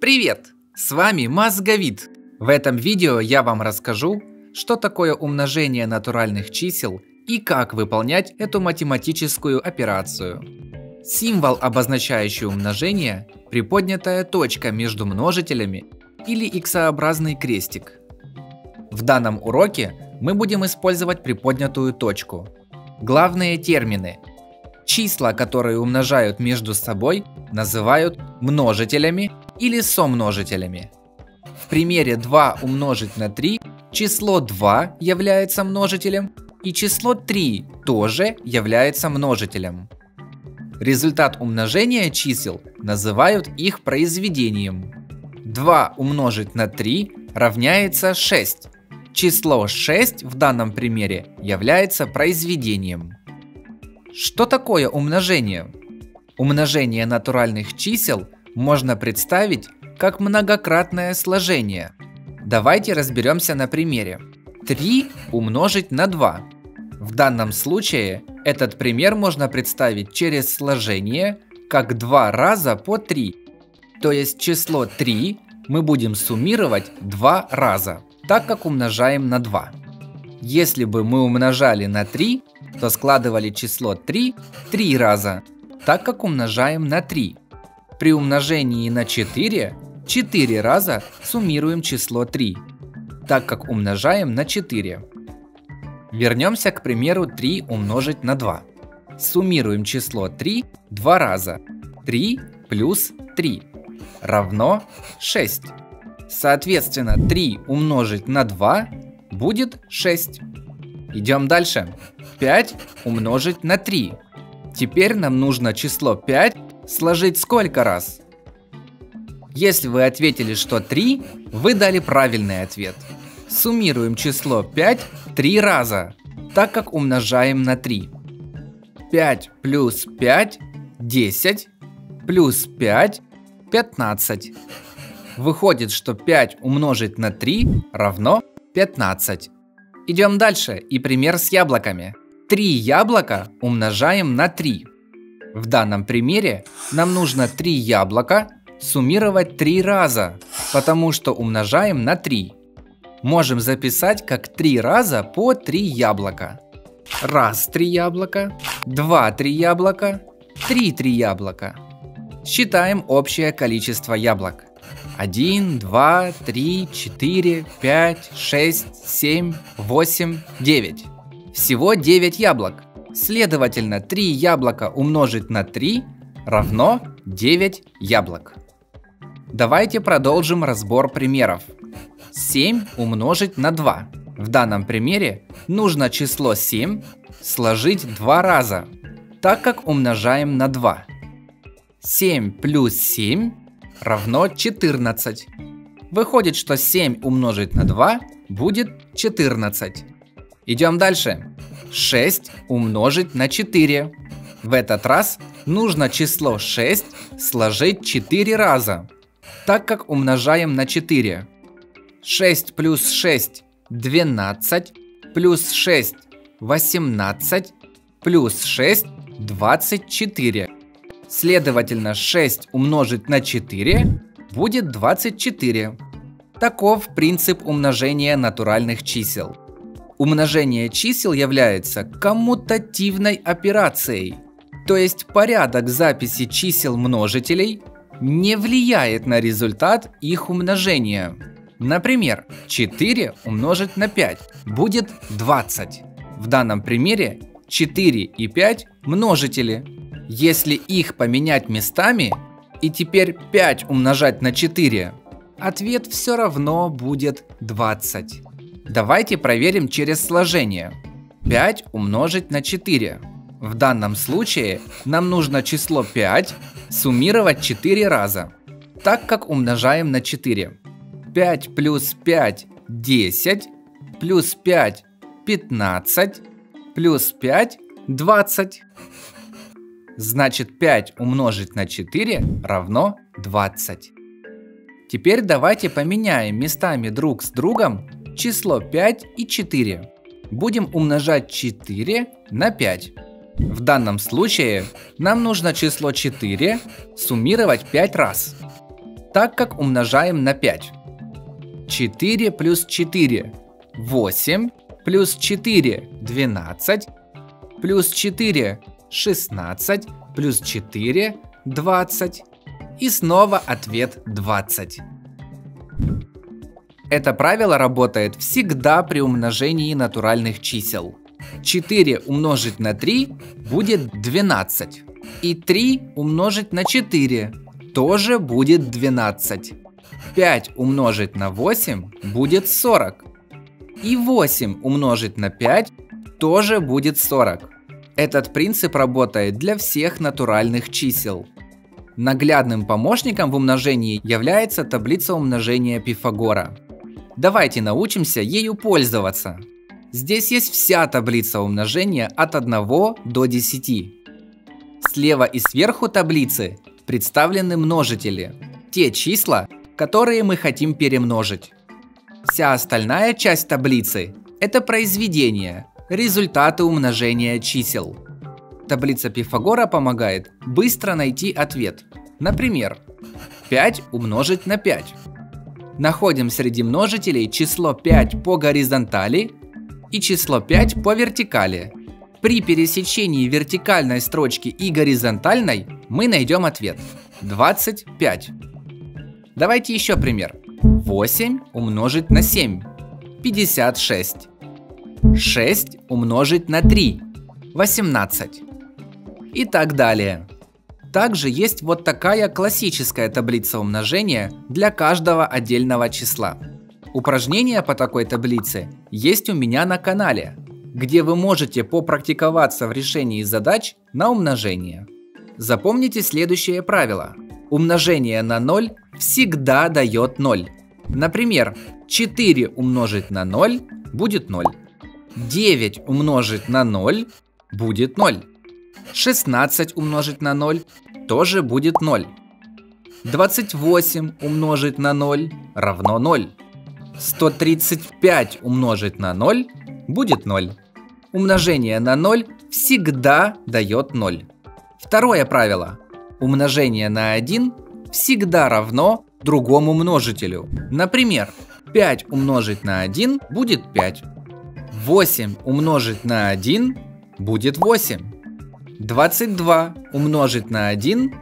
Привет! С вами Мозговид. В этом видео я вам расскажу, что такое умножение натуральных чисел и как выполнять эту математическую операцию. Символ, обозначающий умножение, приподнятая точка между множителями или иксообразный крестик. В данном уроке мы будем использовать приподнятую точку. Главные термины. Числа, которые умножают между собой, называют множителями или сомножителями. В примере 2 умножить на 3 число 2 является множителем и число 3 тоже является множителем. Результат умножения чисел называют их произведением. 2 умножить на 3 равняется 6. Число 6 в данном примере является произведением. Что такое умножение? Умножение натуральных чисел можно представить как многократное сложение. Давайте разберемся на примере. 3 умножить на 2. В данном случае этот пример можно представить через сложение как 2 раза по 3. То есть число 3 мы будем суммировать 2 раза, так как умножаем на 2. Если бы мы умножали на 3, то складывали число 3 3 раза, так как умножаем на 3. При умножении на 4 4 раза суммируем число 3, так как умножаем на 4. Вернемся к примеру 3 умножить на 2. Суммируем число 3 два раза. 3 плюс 3 равно 6. Соответственно, 3 умножить на 2 будет 6. Идем дальше. 5 умножить на 3. Теперь нам нужно число 5 сложить сколько раз? Если вы ответили, что 3, вы дали правильный ответ. Суммируем число 5 3 раза, так как умножаем на 3. 5 плюс 5 – 10, плюс 5 – 15. Выходит, что 5 умножить на 3 равно 15. Идем дальше и пример с яблоками. 3 яблока умножаем на 3. В данном примере нам нужно 3 яблока суммировать 3 раза, потому что умножаем на 3. Можем записать как 3 раза по 3 яблока. Раз 3 яблока, 2 3 яблока, 3 3 яблока. Считаем общее количество яблок. 1, 2, 3, 4, 5, 6, 7, 8, 9. Всего 9 яблок. Следовательно, 3 яблока умножить на 3 равно 9 яблок. Давайте продолжим разбор примеров. 7 умножить на 2. В данном примере нужно число 7 сложить два раза, так как умножаем на 2. 7 плюс 7 равно 14. Выходит, что 7 умножить на 2 будет 14. Идем дальше. 6 умножить на 4. В этот раз нужно число 6 сложить 4 раза, так как умножаем на 4. 6 плюс 6 – 12, плюс 6 – 18, плюс 6 – 24. Следовательно, 6 умножить на 4 будет 24. Таков принцип умножения натуральных чисел. Умножение чисел является коммутативной операцией, то есть порядок записи чисел множителей не влияет на результат их умножения. Например, 4 умножить на 5 будет 20. В данном примере 4 и 5 множители. Если их поменять местами и теперь 5 умножать на 4, ответ все равно будет 20. Давайте проверим через сложение. 5 умножить на 4. В данном случае нам нужно число 5 суммировать 4 раза, так как умножаем на 4. 5 плюс 5 – 10, плюс 5 – 15, плюс 5 – 20. Значит 5 умножить на 4 равно 20. Теперь давайте поменяем местами друг с другом число 5 и 4. Будем умножать 4 на 5. В данном случае нам нужно число 4 суммировать 5 раз. так как умножаем на 5. 4 плюс 4 – 8, плюс 4 – 12, плюс 4 – 16, плюс 4 – 20. И снова ответ 20. Это правило работает всегда при умножении натуральных чисел. 4 умножить на 3 будет 12. И 3 умножить на 4 тоже будет 12. 5 умножить на 8 будет 40. И 8 умножить на 5 тоже будет 40. Этот принцип работает для всех натуральных чисел. Наглядным помощником в умножении является таблица умножения Пифагора. Давайте научимся ею пользоваться. Здесь есть вся таблица умножения от 1 до 10. Слева и сверху таблицы представлены множители, те числа, которые мы хотим перемножить. Вся остальная часть таблицы – это произведения, результаты умножения чисел. Таблица Пифагора помогает быстро найти ответ. Например, 5 умножить на 5. Находим среди множителей число 5 по горизонтали и число 5 по вертикали. При пересечении вертикальной строчки и горизонтальной мы найдем ответ. 25. Давайте еще пример. 8 умножить на 7. 56. 6 умножить на 3. 18. И так далее. Также есть вот такая классическая таблица умножения для каждого отдельного числа. Упражнения по такой таблице есть у меня на канале, где вы можете попрактиковаться в решении задач на умножение. Запомните следующее правило. Умножение на 0 всегда дает 0. Например, 4 умножить на 0 будет 0. 9 умножить на 0 будет 0. 16 умножить на 0 тоже будет 0. 28 умножить на 0 равно 0. 135 умножить на 0 будет 0. Умножение на 0 всегда дает 0. Второе правило. Умножение на 1 всегда равно другому множителю. Например, 5 умножить на 1 будет 5. 8 умножить на 1 будет 8. 22 умножить на 1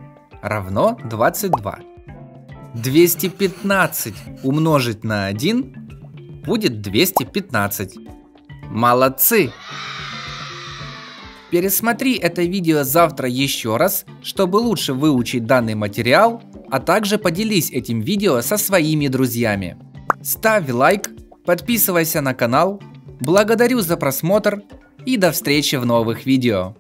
равно 22. 215 умножить на 1 будет 215. Молодцы! Пересмотри это видео завтра еще раз, чтобы лучше выучить данный материал, а также поделись этим видео со своими друзьями. Ставь лайк, подписывайся на канал. Благодарю за просмотр и до встречи в новых видео.